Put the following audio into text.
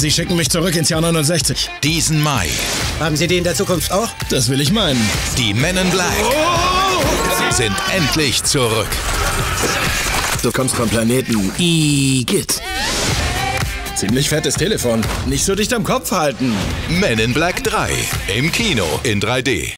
Sie schicken mich zurück ins Jahr 69. Diesen Mai. Haben Sie die in der Zukunft auch? Das will ich meinen. Die Men in Black oh! sind endlich zurück. Du kommst vom Planeten Igitt. Ziemlich fettes Telefon. Nicht so dicht am Kopf halten. Men in Black 3 im Kino in 3D.